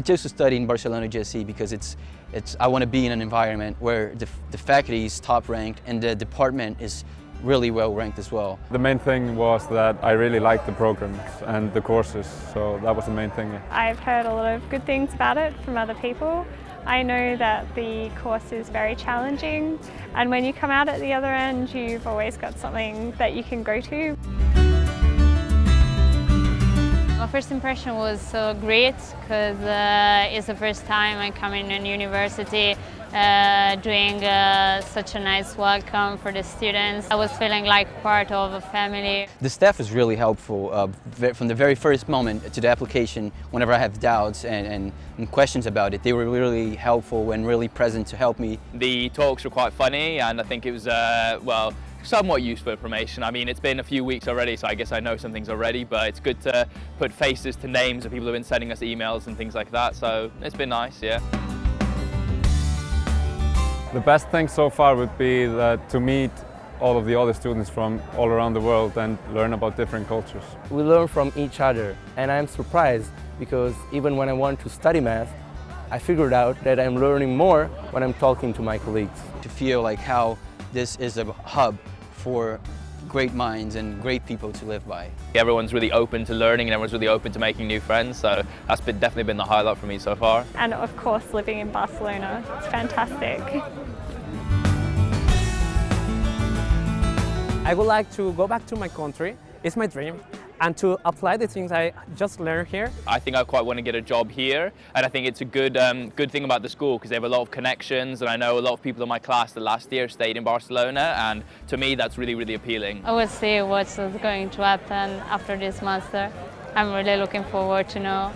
I chose to study in Barcelona GSE because it's, it's, I want to be in an environment where the, the faculty is top ranked and the department is really well ranked as well. The main thing was that I really liked the programs and the courses, so that was the main thing. I've heard a lot of good things about it from other people. I know that the course is very challenging and when you come out at the other end you've always got something that you can go to. My first impression was so great because uh, it's the first time I come in a university uh, doing uh, such a nice welcome for the students. I was feeling like part of a family. The staff is really helpful uh, from the very first moment to the application. Whenever I have doubts and, and, and, questions about it, they were really helpful and really present to help me. The talks were quite funny and I think it was, uh, well, somewhat useful information. I mean, it's been a few weeks already, so I guess I know some things already, but it's good to put faces to names of people who've been sending us emails and things like that, so it's been nice, yeah. The best thing so far would be that to meet all of the other students from all around the world and learn about different cultures. We learn from each other and I'm surprised because even when I want to study math, I figured out that I'm learning more when I'm talking to my colleagues. To feel like how this is a hub for great minds and great people to live by. Everyone's really open to learning and everyone's really open to making new friends, so that's been, definitely been the highlight for me so far. And of course living in Barcelona, it's fantastic. I would like to go back to my country, it's my dream, and to apply the things I just learned here. I think I quite want to get a job here and I think it's a good um, good thing about the school because they have a lot of connections and I know a lot of people in my class the last year stayed in Barcelona and to me that's really really appealing. I will see what's going to happen after this master. I'm really looking forward to know